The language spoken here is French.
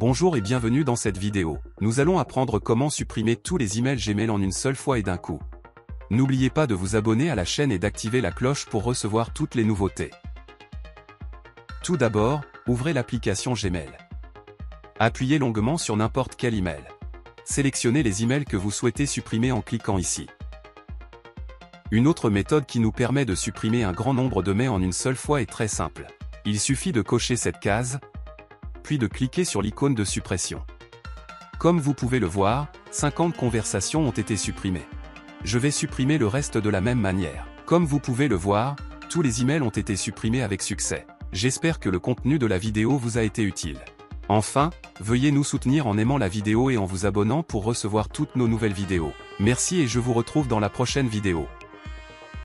Bonjour et bienvenue dans cette vidéo. Nous allons apprendre comment supprimer tous les emails Gmail en une seule fois et d'un coup. N'oubliez pas de vous abonner à la chaîne et d'activer la cloche pour recevoir toutes les nouveautés. Tout d'abord, ouvrez l'application Gmail. Appuyez longuement sur n'importe quel email. Sélectionnez les emails que vous souhaitez supprimer en cliquant ici. Une autre méthode qui nous permet de supprimer un grand nombre de mails en une seule fois est très simple. Il suffit de cocher cette case, de cliquer sur l'icône de suppression. Comme vous pouvez le voir, 50 conversations ont été supprimées. Je vais supprimer le reste de la même manière. Comme vous pouvez le voir, tous les emails ont été supprimés avec succès. J'espère que le contenu de la vidéo vous a été utile. Enfin, veuillez nous soutenir en aimant la vidéo et en vous abonnant pour recevoir toutes nos nouvelles vidéos. Merci et je vous retrouve dans la prochaine vidéo.